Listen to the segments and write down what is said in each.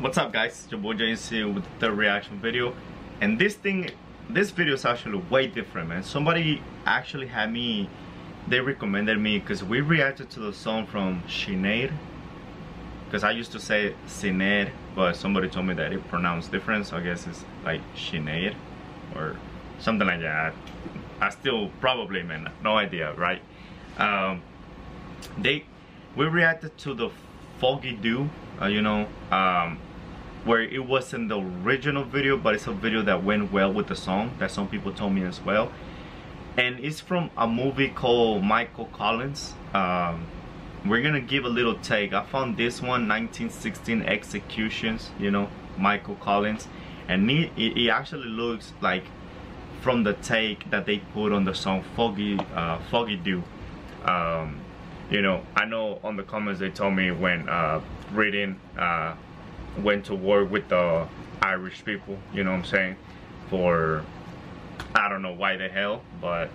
what's up guys? Your boy James here with the reaction video. And this thing this video is actually way different man. Somebody actually had me they recommended me because we reacted to the song from Sinead. Because I used to say Sinead but somebody told me that it pronounced different so I guess it's like Sinead or something like that. I still probably man no idea right? Um, they we reacted to the Foggy Dew uh, you know um, where it wasn't the original video but it's a video that went well with the song that some people told me as well. And it's from a movie called Michael Collins. Um, we're gonna give a little take. I found this one 1916 executions you know Michael Collins. And it, it actually looks like from the take that they put on the song Foggy uh, Foggy Dew um, you know I know on the comments they told me when uh, reading uh, went to war with the Irish people, you know what I'm saying? For I don't know why the hell, but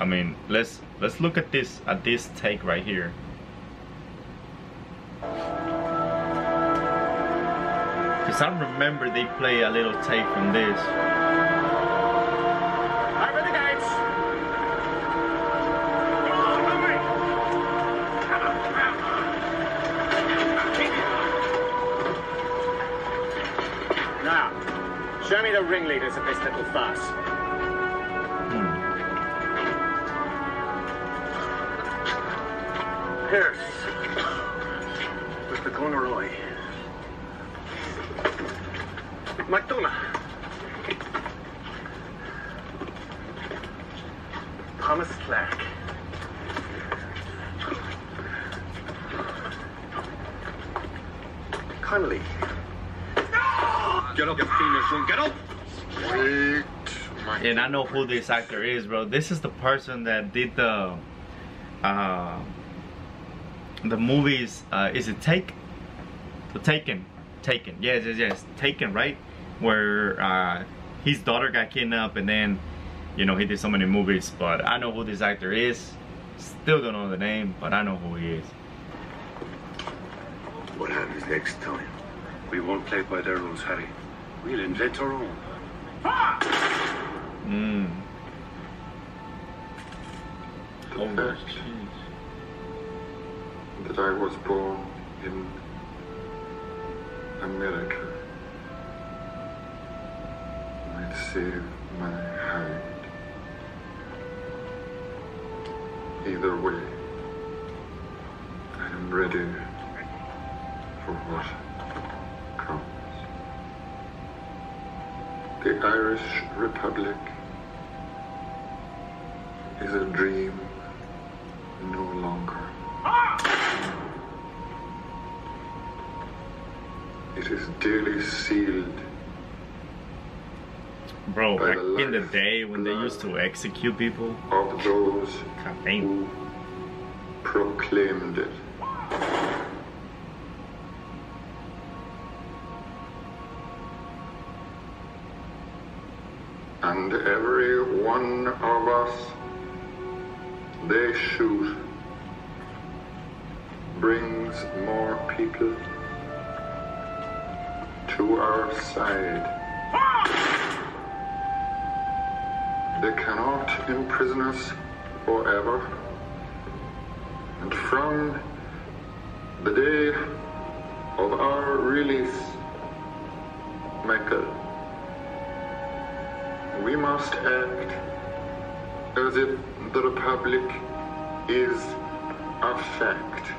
I mean, let's let's look at this at this take right here. Cause I remember they play a little take from this. Show me the ringleaders of this little fuss. Hmm. Pearse. Mr. Conroy. MacDonagh. Thomas Clarke. Connolly. Get up, you fiendish one. Get up! Wait. And I know who this actor is, bro. This is the person that did the uh, the movies. Uh, is it Take? The Taken. Taken. Yes, yes, yes. Taken, right? Where uh, his daughter got kidnapped and then, you know, he did so many movies. But I know who this actor is. Still don't know the name, but I know who he is. What happens next time? We won't play by their rules, Harry. We'll invent our own. Mm. The fact that I was born in America might save my hand. Either way, I am ready for what Irish Republic is a dream no longer. It is daily sealed. Bro, back the in the day when they used to execute people, of those campaign. who proclaimed it. One of us they shoot brings more people to our side. They cannot imprison us forever. And from the day of our release, Michael, we must act as if the Republic is a fact.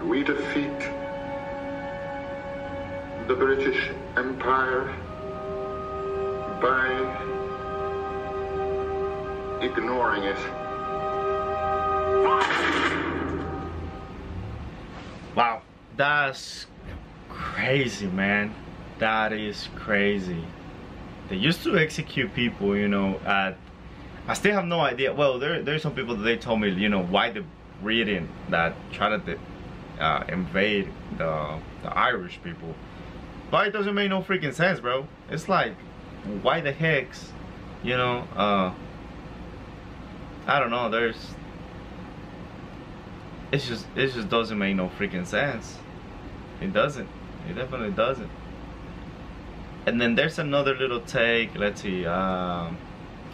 We defeat the British Empire by ignoring it. Wow, that's crazy, man. That is crazy. They used to execute people, you know, at I still have no idea. Well, there there's some people that they told me, you know, why the Britain that tried to uh, invade the the Irish people. But it doesn't make no freaking sense, bro. It's like, why the heck's, you know, uh, I don't know. There's, it's just it just doesn't make no freaking sense. It doesn't. It definitely doesn't. And then there's another little take. Let's see. Um,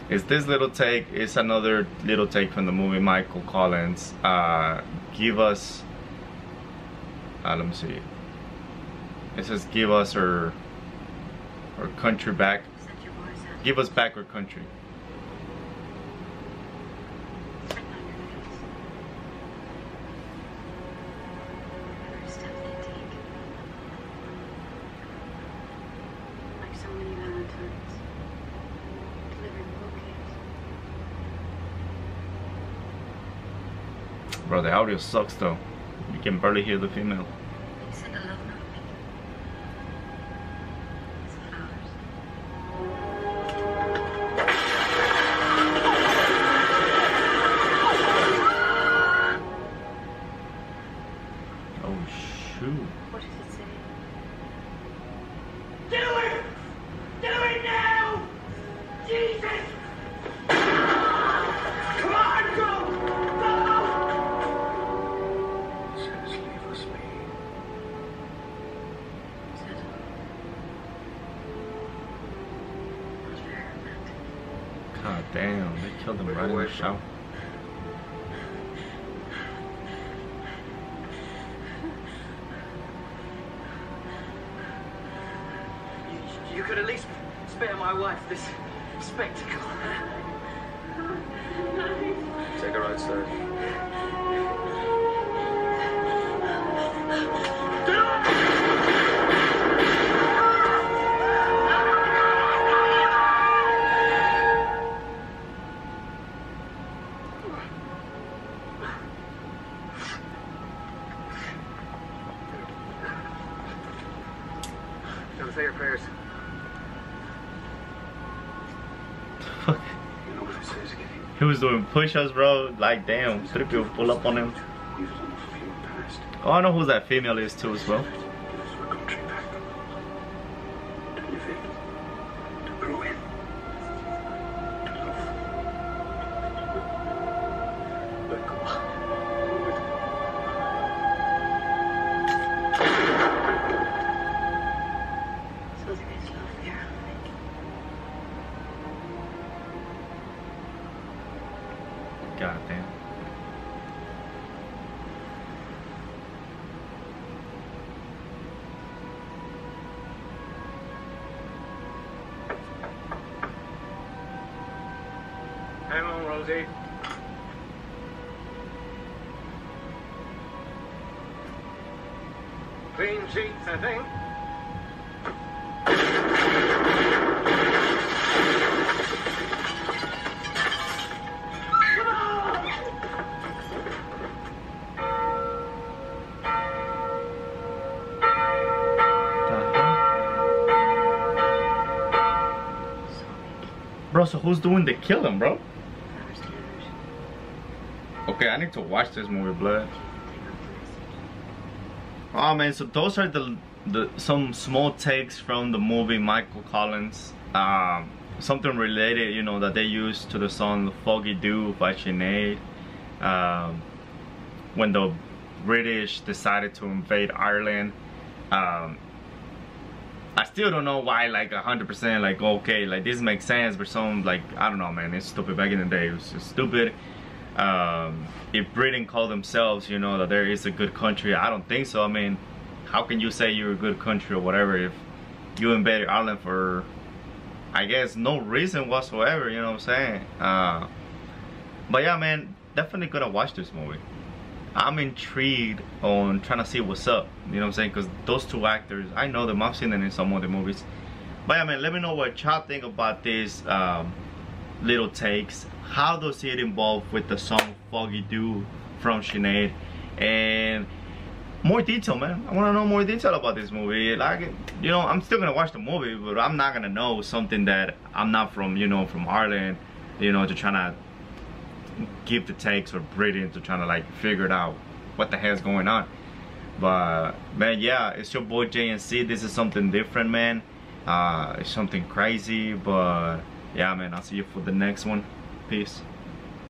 is this little take? It's another little take from the movie Michael Collins. Uh, give us. Uh, let me see. It says, "Give us our our country back. Send your boys out. Give us back our country." Spit on your face. Every step they take. Like so many Valentines. Delivering bouquets. Bro, the audio sucks though. You can barely hear the female. Damn, they killed him right in the shower. You, you could at least spare my wife this spectacle. Take her outside. He was doing push-ups, bro. Like, damn, could people pull up on him? Oh, I know who that female is too as well. Hang on, Rosie. Clean sheets, I think. Come. Bro, so who's doing the killing, bro? Okay, I need to watch this movie, blood. Oh man, so those are the the some small takes from the movie Michael Collins. Um, something related, you know, that they used to the song "Foggy Dew" by Sinead. Um, when the British decided to invade Ireland. Um, I still don't know why, like hundred percent, like okay, like this makes sense, but some like I don't know, man, it's stupid. Back in the day, it was just stupid. Um, if Britain called themselves, you know, that there is a good country, I don't think so. I mean, how can you say you're a good country or whatever if you invaded Ireland for, I guess, no reason whatsoever? You know what I'm saying? Uh, but yeah, man, definitely gonna watch this movie. I'm intrigued on trying to see what's up. You know what I'm saying? Because those two actors, I know them. I've seen them in some other movies. But yeah, man, let me know what y'all think about this um, little takes. How does it involve with the song Foggy Dew from Sinead? And more detail, man. I want to know more detail about this movie. Like, you know, I'm still gonna watch the movie, but I'm not gonna know something that I'm not from, you know, from Ireland, you know, to try to give the takes or Britain to trying to like figure it out what the hell's going on. But man, yeah, it's your boy JNC. This is something different, man. Uh, it's something crazy, but yeah, man. I'll see you for the next one. Peace.